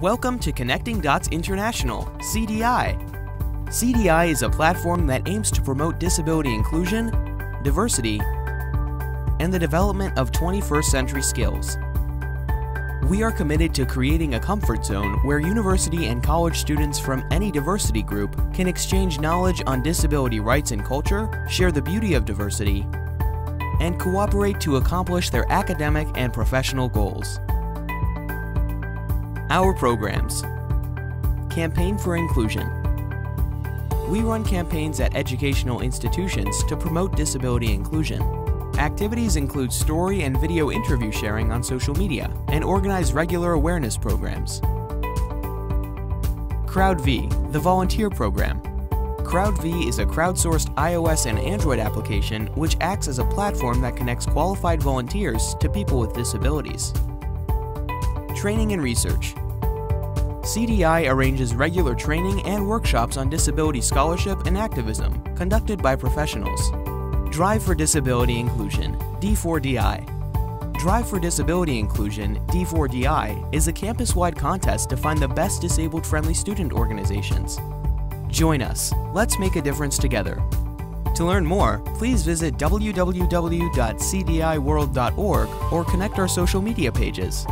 Welcome to Connecting Dots International, CDI. CDI is a platform that aims to promote disability inclusion, diversity, and the development of 21st century skills. We are committed to creating a comfort zone where university and college students from any diversity group can exchange knowledge on disability rights and culture, share the beauty of diversity, and cooperate to accomplish their academic and professional goals. Our programs Campaign for Inclusion. We run campaigns at educational institutions to promote disability inclusion. Activities include story and video interview sharing on social media and organize regular awareness programs. CrowdV, the volunteer program. CrowdV is a crowdsourced iOS and Android application which acts as a platform that connects qualified volunteers to people with disabilities. Training and research. CDI arranges regular training and workshops on disability scholarship and activism conducted by professionals. Drive for Disability Inclusion, D4DI. Drive for Disability Inclusion, D4DI, is a campus wide contest to find the best disabled friendly student organizations. Join us. Let's make a difference together. To learn more, please visit www.cdiworld.org or connect our social media pages.